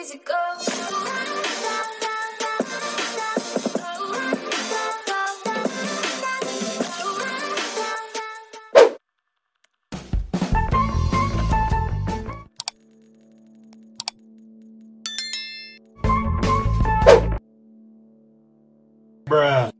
easy go. Bruh.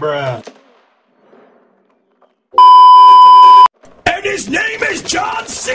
Bruh. And his name is John C.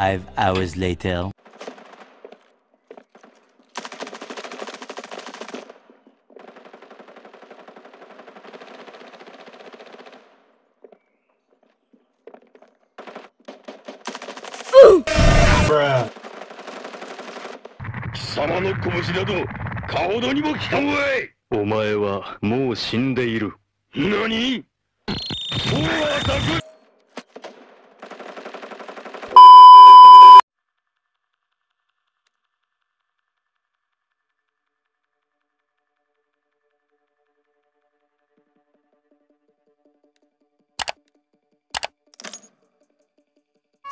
Five hours later. Bruh. 貴様の拳など顔ほどにも効かんわいお前はもう死んでいる。何そうは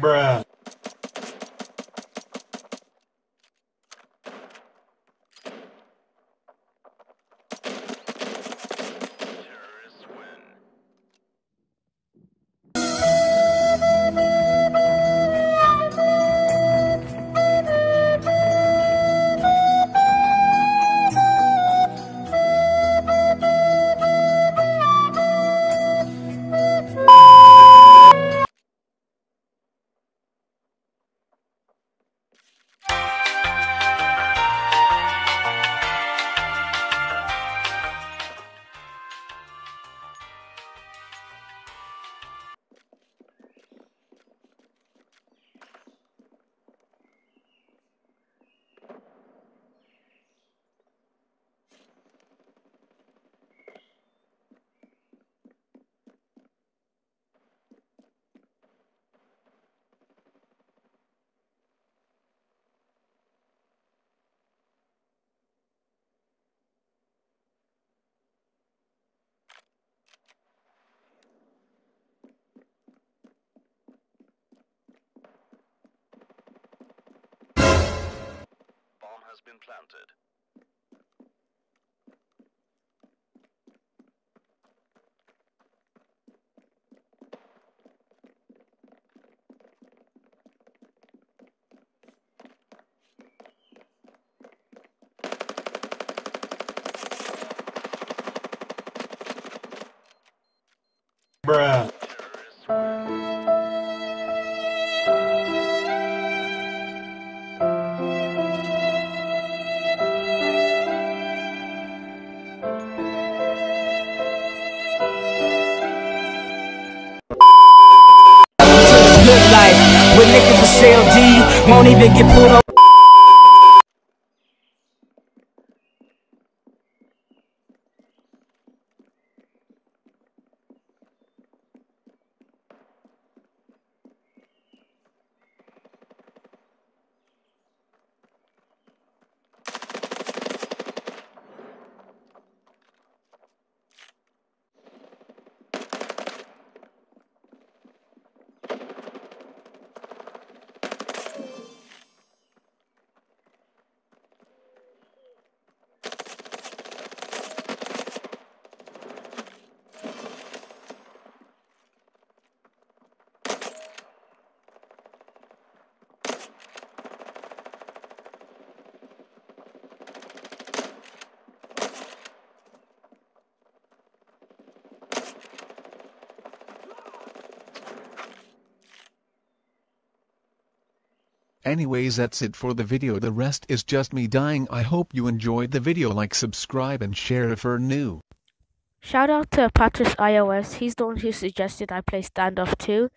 Bruh. Been planted. Bruh. Won't even get pulled over. Anyways that's it for the video the rest is just me dying I hope you enjoyed the video like subscribe and share if you're new. Shout out to Patrice iOS. He's the one who suggested I play Standoff 2.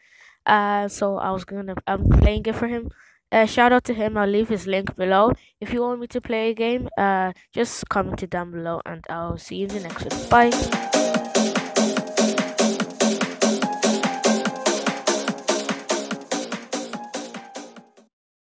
Uh, so I was gonna I'm playing it for him. Uh, shout out to him. I'll leave his link below. If you want me to play a game, uh, just comment it down below, and I'll see you in the next one. Bye.